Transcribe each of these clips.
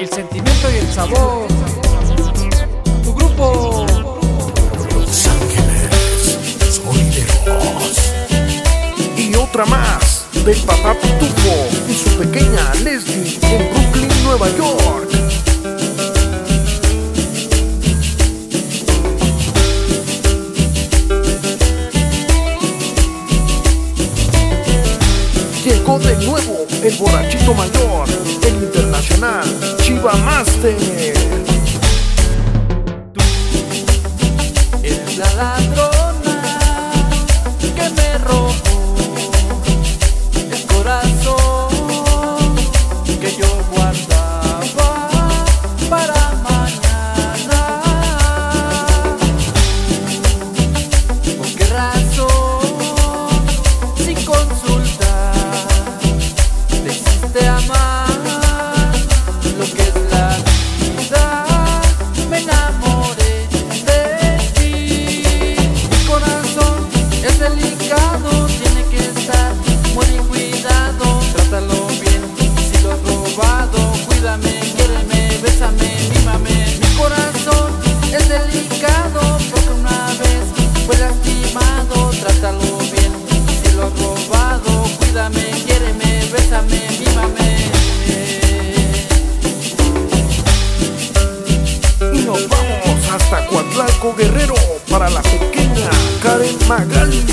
el sentimiento y el sabor. Tu grupo. Los Ángeles Sonideros. Y otra más del papá Pitufo y su pequeña Leslie en Brooklyn, Nueva York. Llegó de nuevo el borrachito mayor, el internacional Chiva Master. Para la pequeña Karen Magali.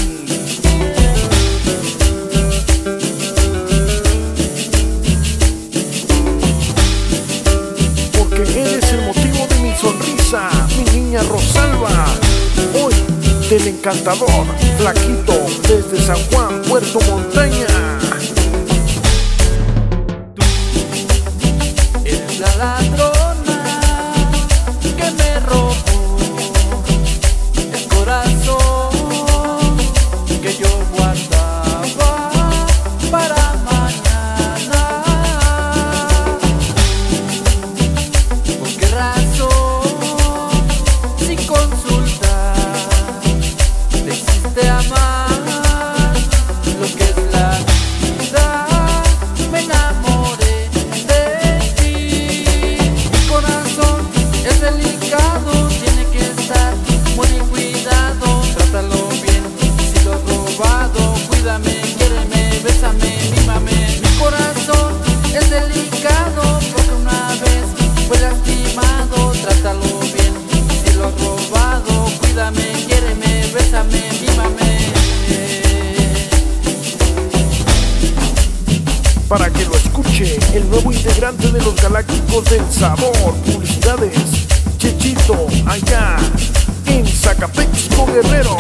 Porque eres el motivo de mi sonrisa, mi niña Rosalba. Hoy del encantador, flaquito, desde San Juan, Puerto Montaña. Escuche el nuevo integrante de los Galácticos del Sabor. Publicidades, Chechito, allá en Zacapexco Guerrero.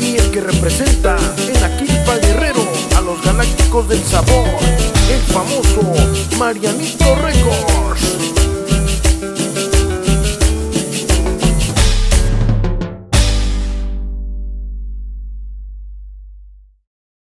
Y el que representa en Aquilpa Guerrero a los Galácticos del Sabor, el famoso Marianito Records.